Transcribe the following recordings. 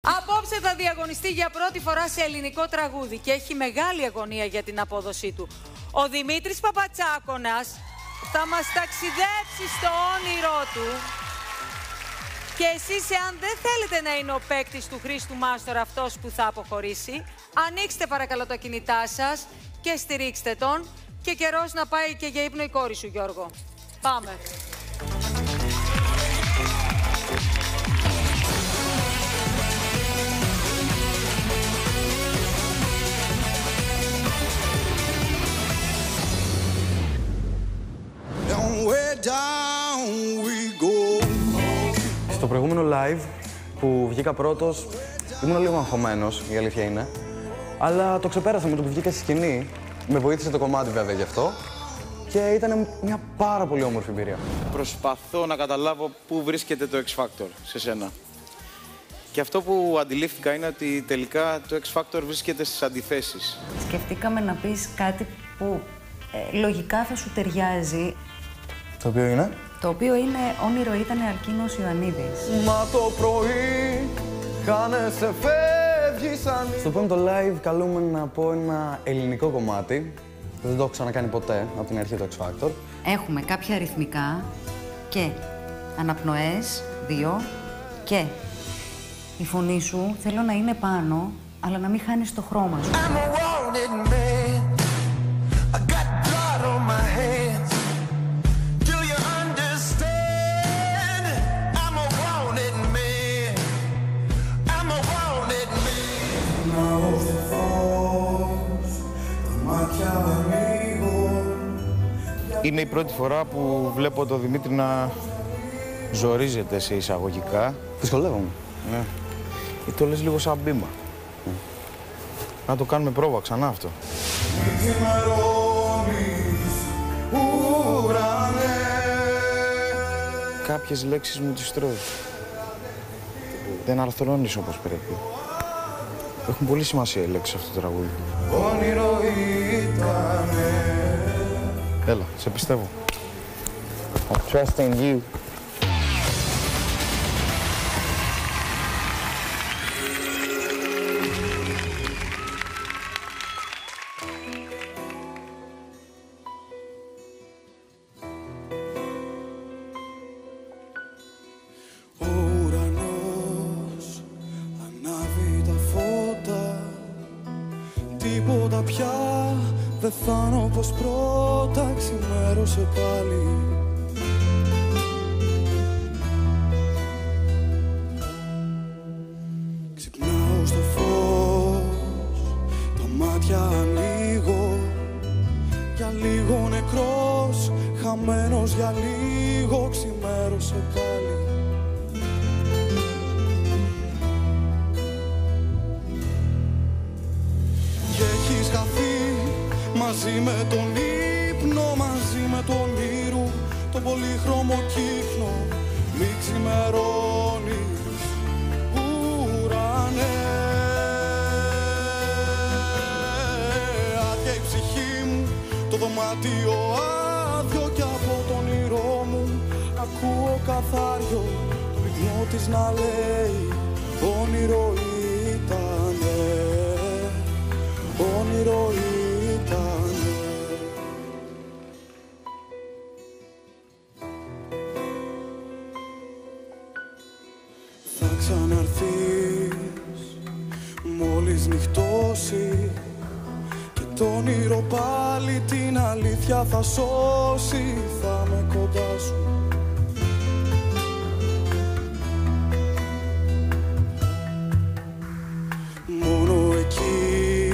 Απόψε θα διαγωνιστεί για πρώτη φορά σε ελληνικό τραγούδι και έχει μεγάλη αγωνία για την απόδοσή του. Ο Δημήτρης Παπατσάκονας θα μας ταξιδέψει στο όνειρό του και εσείς, εάν δεν θέλετε να είναι ο παίκτης του Χρήστου Μάστορα αυτός που θα αποχωρήσει, ανοίξτε παρακαλώ τα κινητά σας και στηρίξτε τον και καιρός να πάει και για ύπνο η κόρη σου, Γιώργο. Πάμε. Στο προηγούμενο live που βγήκα πρώτος, ήμουν λίγο αγχωμένος, η αλήθεια είναι. Αλλά το ξεπέρασα με το που βγήκα στη σκηνή. Με βοήθησε το κομμάτι βέβαια γι' αυτό. Και ήταν μια πάρα πολύ όμορφη εμπειρία. Προσπαθώ να καταλάβω πού βρίσκεται το X Factor σε σένα. Και αυτό που αντιλήφθηκα είναι ότι τελικά το X Factor βρίσκεται στις αντιθέσεις. Σκεφτήκαμε να πεις κάτι που ε, λογικά θα σου ταιριάζει. Το οποίο είναι; Το οποίο είναι όνειρο ήταν Αρκίνος Ιωαννίδης. Μα το πρωί χάνεσαι, φεύγεις αν... Στο πέμπτο live καλούμε να πω ένα ελληνικό κομμάτι. Δεν το έχω ξανακάνει ποτέ από την αρχή του X Factor. Έχουμε κάποια αριθμικά και αναπνοές, δύο, και η φωνή σου θέλω να είναι πάνω, αλλά να μην χάνεις το χρώμα σου. I'm Είναι η πρώτη φορά που βλέπω τον Δημήτρη να ζορίζεται σε εισαγωγικά. Δυσκολεύομαι. Ναι. Ή το λες λίγο σαν μπήμα. Να το κάνουμε πρόβα ξανά αυτό. Κάποιες λέξεις μου τις τρώεις. Δεν αρθρώνεις όπως πρέπει. Έχουν πολύ σημασία οι λέξεις σε αυτό το τραγούδι. Έλα, σε πιστεύω. I trust in you. Ο ουρανός ανάβει τα φώτα Τίποτα πια δεν θα όπως πρώτα Ξημέρωσε πάλι. Ξυπνάω στο φως Τα μάτια ανοίγω Για λίγο νεκρός Χαμένος για λίγο Ξημέρωσε πάλι. Και έχεις χαθεί μαζί με τον ύπνο, μαζί με τον ήρου, τον πολύχρωμο κύκνο, μη ξημερώνεις, ουρανές. Άδεια η ψυχή μου, το δωμάτιο άδειο κι από τον όνειρό μου ακούω καθάριο, το λιγμό της να λέει, όνειρο ήτανε. Όνειρο ήτανε ξαναρθείς. Μόλις νυχτώσεις Και το όνειρο πάλι την αλήθεια θα σώσει. Θα με κοντά σου. Μόνο εκεί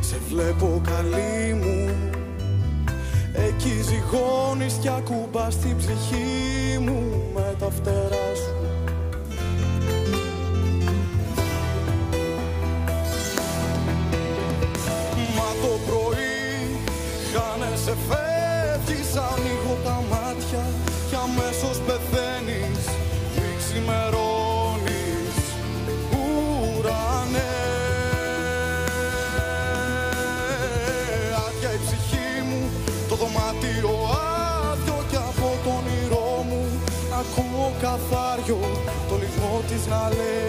σε βλέπω καλή μου. Εκεί ζυγώνεις κι ακουμπάς την ψυχή μου με τα φτερά σου φεύγεις ανοίγω τα μάτια κι αμέσως πεθαίνεις. Μη ξημερώνεις ουρανές. Άδεια η ψυχή μου το δωμάτιο άδειο κι από το όνειρό μου. Ακούω καθάριο το λιγμό της να λέει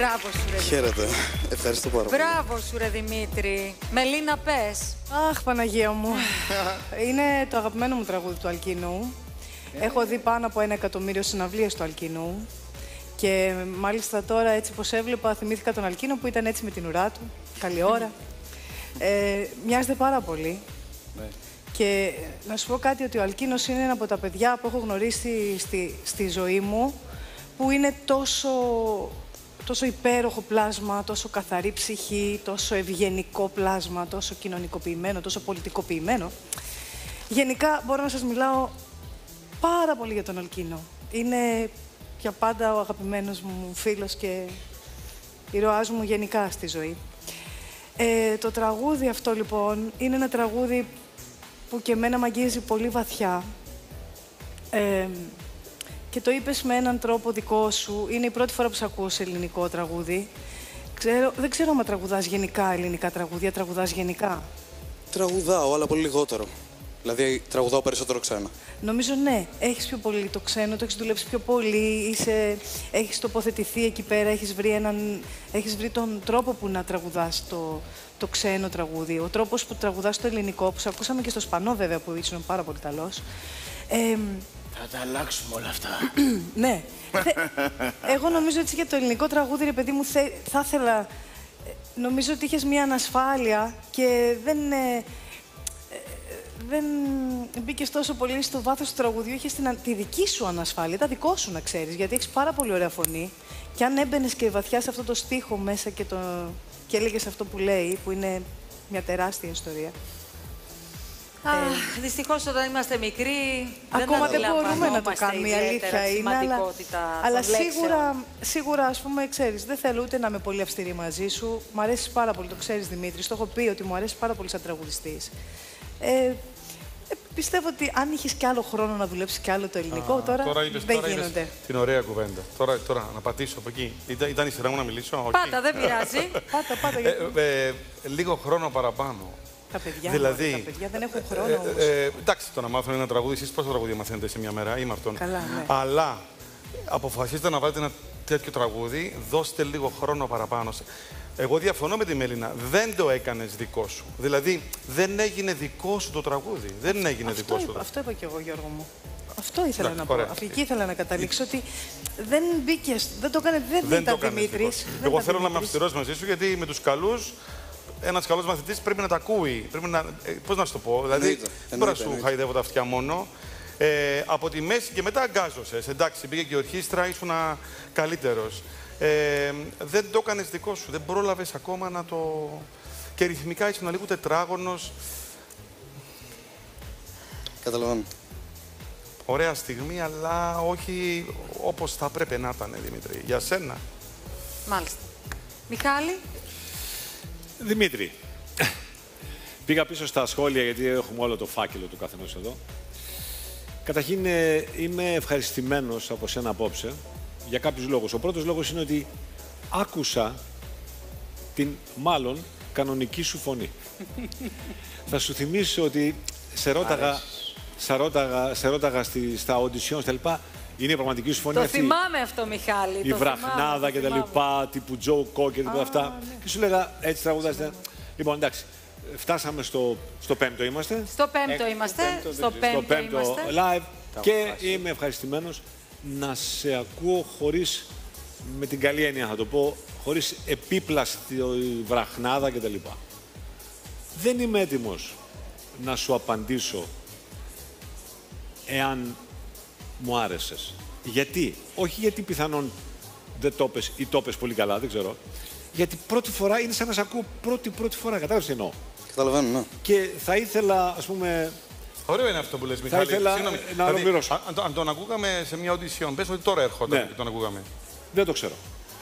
Μπράβο σου, ρε Δημήτρη. Χαίρετε. Ευχαριστώ πάρα πολύ. Μπράβο σου, ρε Δημήτρη. Μελίνα, πες. Αχ, Παναγία μου. Είναι το αγαπημένο μου τραγούδι του Αλκίνου. Έχω δει πάνω από ένα εκατομμύριο συναυλίες του Αλκίνου. Και μάλιστα τώρα, έτσι πως έβλεπα, θυμήθηκα τον Αλκίνο που ήταν έτσι με την ουρά του. Καλή ώρα. Ε, μοιάζεται πάρα πολύ. Και να σου πω κάτι, ότι ο Αλκίνος είναι ένα από τα παιδιά που έχω γνωρίσει στη, στη ζωή μου, που είναι τόσο, τόσο υπέροχο πλάσμα, τόσο καθαρή ψυχή, τόσο ευγενικό πλάσμα, τόσο κοινωνικοποιημένο, τόσο πολιτικοποιημένο. Γενικά μπορώ να σας μιλάω πάρα πολύ για τον Αλκίνο. Είναι για πάντα ο αγαπημένος μου φίλος και ηρωάς μου γενικά στη ζωή. Ε, το τραγούδι αυτό λοιπόν είναι ένα τραγούδι που και εμένα μ' αγγίζει πολύ βαθιά. Ε, και το είπες με έναν τρόπο δικό σου. Είναι η πρώτη φορά που σε ακούω σε ελληνικό τραγούδι. Ξέρω, δεν ξέρω αν τραγουδάς γενικά ελληνικά τραγούδια, τραγουδάς γενικά. Τραγουδάω, αλλά πολύ λιγότερο. Δηλαδή, τραγουδάω περισσότερο ξένα. Νομίζω ναι, έχεις πιο πολύ το ξένο, το έχεις δουλέψει πιο πολύ, είσαι, έχεις τοποθετηθεί εκεί πέρα, έχεις βρει, έναν, έχεις βρει τον τρόπο που να τραγουδάς το, το ξένο τραγούδι. Ο τρόπος που τραγουδάς το ελληνικό, που σε ακούσαμε και στο Σπανό βέβαια που ήσουν πάρα πολύ καλός. Ε, Θα τα αλλάξουμε όλα αυτά. ναι. Θε- Εγώ νομίζω έτσι για το ελληνικό τραγούδι, ρε παιδί μου, θε- θα ήθελα... ε, Νομίζω ότι είχες μια ανασφάλεια και δεν... ε, ε, δεν μπήκες τόσο πολύ στο βάθος του τραγουδιού, είχες την, τη δική σου ανασφάλεια, τα δικό σου να ξέρεις, γιατί έχεις πάρα πολύ ωραία φωνή. Και αν έμπαινες και βαθιά σε αυτό το στίχο μέσα και, το, και έλεγες αυτό που λέει, που είναι μια τεράστια ιστορία. Αχ, δυστυχώς όταν είμαστε μικροί. Ακόμα δεν, μπορούμε να το αντιλαμβανόμαστε κάνουμε, η ιδιαίτερα αλήθεια τη είναι. Αλλά, σημαντικότητα αλλά των λέξεων. σίγουρα, σίγουρα, ας πούμε, ξέρεις, δεν θέλω ούτε να είμαι πολύ αυστηρή μαζί σου. Μ' αρέσει πάρα πολύ, το ξέρεις Δημήτρης, το έχω πει ότι μου αρέσει πάρα πολύ σαν τραγουδιστής. Ε, ε, πιστεύω ότι αν είχες κι άλλο χρόνο να δουλέψεις κι άλλο το ελληνικό, τώρα, Τώρα είπες, δεν τώρα είπες γίνονται. την ωραία κουβέντα. Τώρα, τώρα να πατήσω από εκεί. Ήταν, ήταν η σειρά μου να μιλήσω; όχι. Πάτα, δεν πειράζει. Πάτα, πάτα, Ε, γιατί ε, λίγο χρόνο παραπάνω. Τα παιδιά, δηλαδή, μωρέ, τα παιδιά δεν έχουν χρόνο Ε, όμως. ε, εντάξει, το να μάθουν ένα τραγούδι, εσείς πόσα τραγούδια μαθαίνετε σε μια μέρα, είμαι αυτόν. Καλά, ναι. Αλλά αποφασίστε να βάλετε ένα τέτοιο τραγούδι, δώστε λίγο χρόνο παραπάνω. Εγώ διαφωνώ με τη Μελίνα. Δεν το έκανες δικό σου. Δηλαδή, δεν έγινε δικό σου το τραγούδι. Δεν έγινε αυτό, δικό σου. είπα, το- αυτό είπα κι εγώ, Γιώργο μου. Αυτό ήθελα Εντάξει, να πω. ωραία. Αυτή εκεί ήθελα να καταλήξω ότι δεν μπήκε, δεν το έκανε, δεν, Δεν το ήταν έκανες Δημήτρης. δικό σου. Εγώ θέλω να είμαι αυστηρό μαζί σου γιατί με τους καλούς. Ένας καλός μαθητής πρέπει να τα ακούει. Πρέπει να. Ε, Πώς να σου το πω. Δηλαδή, Εννοείται, δεν μπορώ να εννοείται, σου εννοείται. χαϊδεύω τα αυτιά μόνο. Ε, από τη μέση και μετά αγκάζωσε. Εντάξει, πήγε και η ορχήστρα, ήσουν καλύτερος. Ε, δεν το έκανες δικό σου. Δεν πρόλαβες ακόμα να το. Και ρυθμικά ήσουν λίγο τετράγωνος. Καταλαβαίνω. Ωραία στιγμή, αλλά όχι όπως θα πρέπει να ήταν, Δημήτρη. Για σένα. Μάλιστα. Μιχάλη, Δημήτρη, πήγα πίσω στα σχόλια γιατί έχουμε όλο το φάκελο του καθενός εδώ. Καταρχήν ε, είμαι ευχαριστημένος από σένα απόψε για κάποιους λόγους. Ο πρώτος λόγος είναι ότι άκουσα την μάλλον κανονική σου φωνή. Θα σου θυμίσω ότι σε ρώταγα, σε ρώταγα, σε ρώταγα στη, στα auditions τα λοιπά, είναι η πραγματική σου φωνή το αυτή θυμάμαι αυτό, Μιχάλη. η το βραχνάδα θυμάμαι, και το τα θυμάμαι. λοιπά, τύπου Τζο Κό και τίποτα αυτά. ναι. Και σου λέγα έτσι τραγουδάς. δεν- Λοιπόν, εντάξει, φτάσαμε στο, στο πέμπτο είμαστε. Στο πέμπτο είμαστε. Στο πέμπτο, στο πέμπτο είμαστε. live και είμαι ευχαριστημένος να σε ακούω χωρίς, με την καλή έννοια θα το πω, χωρίς επίπλαστη βραχνάδα κτλ. Δεν είμαι έτοιμος να σου απαντήσω εάν μου άρεσες. Γιατί, όχι γιατί πιθανόν δεν το πες ή το πες πολύ καλά, δεν ξέρω. Γιατί πρώτη φορά είναι σαν να σε ακούω πρώτη πρώτη φορά, κατάλαβες τι εννοώ. Καταλαβαίνω, ναι. Και θα ήθελα, ας πούμε, Ωραίο είναι αυτό που λες, Μιχάλη. ήθελα, Συγγνώμη. ε, να Δηλαδή, ολοκληρώσω. αν, αν το- αν τον ακούγαμε σε μια audition, πες ότι τώρα έρχονταν Ναι. και τον ακούγαμε. δεν το ξέρω.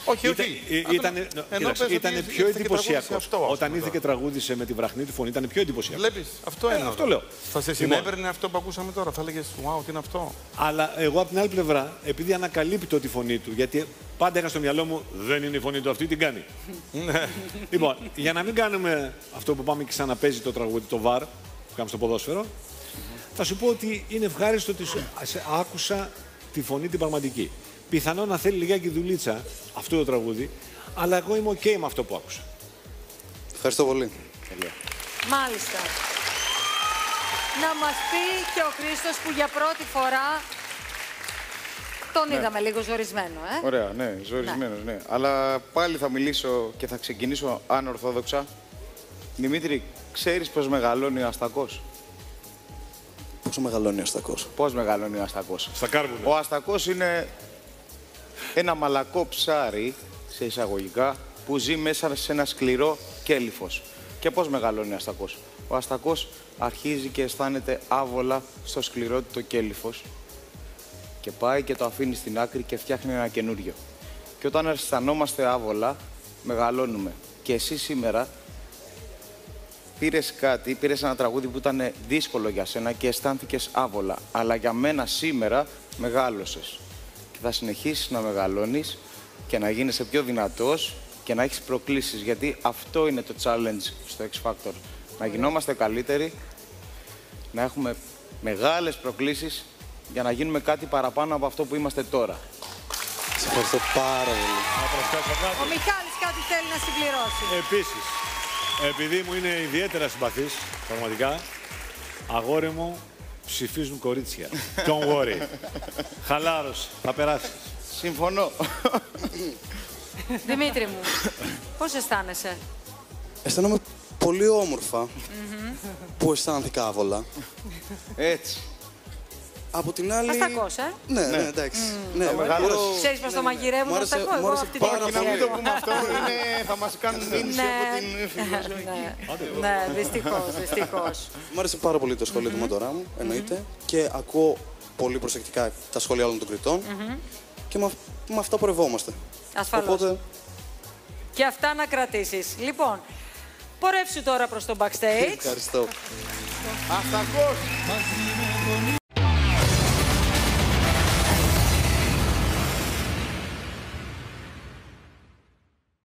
Όχι, Ήταν, όχι. ε, Αν τον- ήταν, ενώ κοίταξε, πες ότι ήταν ήρθε πιο και τραγούδισε εντυπωσιακό. αυτό, ας Όταν πούμε, ήρθε και τώρα. τραγούδισε με τη βραχνή του φωνή, ήταν πιο εντυπωσιακό. Βλέπεις, αυτό Ε, εννοώ. αυτό λέω. Θα σε Λοιπόν. συνέπαιρνε αυτό που ακούσαμε τώρα. Θα έλεγες, wow, τι είναι αυτό. Αλλά εγώ από την άλλη πλευρά, επειδή ανακαλύπτω τη φωνή του, γιατί πάντα είχα στο μυαλό μου δεν είναι η φωνή του αυτή, την κάνει. λοιπόν, για να μην κάνουμε αυτό που πάμε και ξαναπέζει το τραγούδι, το βαρ, που κάνουμε στο ποδόσφαιρο, θα σου πω ότι είναι ευχάριστο ότι σου- σε- άκουσα τη φωνή την πραγματική. Πιθανόν να θέλει λιγάκι δουλίτσα αυτό το τραγούδι, αλλά εγώ είμαι οκ με αυτό που άκουσα. Ευχαριστώ πολύ. Μάλιστα. Να μας πει και ο Χρήστος που για πρώτη φορά τον είδαμε λίγο ζορισμένο, ε; Ωραία, ναι, ζορισμένος, ναι. Αλλά πάλι θα μιλήσω και θα ξεκινήσω ανορθόδοξα. Δημήτρη, ξέρεις πώς μεγαλώνει ο αστακός; Πόσο μεγαλώνει ο Αστακός; Πώς μεγαλώνει ο αστακός; Στα κάρβουνα. Ο αστακός είναι ένα μαλακό ψάρι, σε εισαγωγικά, που ζει μέσα σε ένα σκληρό κέλυφος. Και πώς μεγαλώνει ο αστακός; Ο αστακός αρχίζει και αισθάνεται άβολα στο σκληρό του το κέλυφος και πάει και το αφήνει στην άκρη και φτιάχνει ένα καινούριο. Και όταν αισθανόμαστε άβολα, μεγαλώνουμε. Και εσύ σήμερα πήρες κάτι, πήρες ένα τραγούδι που ήταν δύσκολο για σένα και αισθάνθηκες άβολα. Αλλά για μένα σήμερα μεγάλωσες. Και θα συνεχίσεις να μεγαλώνεις και να γίνεσαι πιο δυνατός και να έχεις προκλήσεις. Γιατί αυτό είναι το challenge στο X Factor. Να γινόμαστε καλύτεροι, να έχουμε μεγάλες προκλήσεις για να γίνουμε κάτι παραπάνω από αυτό που είμαστε τώρα. Σε ευχαριστώ πάρα πολύ. Να προσθέσω κάτι. Ο Μιχάλης κάτι θέλει να συμπληρώσει. Επίσης, επειδή μου είναι ιδιαίτερα συμπαθής, πραγματικά, αγόρι μου, ψηφίζουν κορίτσια. Don't worry. Χαλάρωσε, θα περάσεις. Συμφωνώ. Δημήτρη μου, πώς αισθάνεσαι; Αισθάνομαι πολύ όμορφα που αισθάνθηκα άβολα. Έτσι. Από την άλλη... Αστακός, ε. Ναι, ναι, εντάξει. Ναι, Το μου μεγάλο- άρεσε- Ξέρεις πώς το μαγειρεύουν Μ' άρεσε- αστακό. μ' Εγώ άρεσε αυτή την πάρα Όχι, να μην το μαγειρεύω. πούμε αυτό, είναι, θα μας κάνουν μήνυση Ναι. από την φιλοσοφική. Ναι, ναι, δυστυχώς, δυστυχώς. Μου άρεσε πάρα πολύ το σχολείο του Μαντορά μου, εννοείται. Και ακούω πολύ προσεκτικά τα σχόλια όλων των κριτών. Και με, αυ- με αυτά πορευόμαστε. Ασφαλώς. Οπότε, Και αυτά να κρατήσεις. Λοιπόν, πορεύσου τώρα προς το backstage. ευχαριστώ. Αστακός.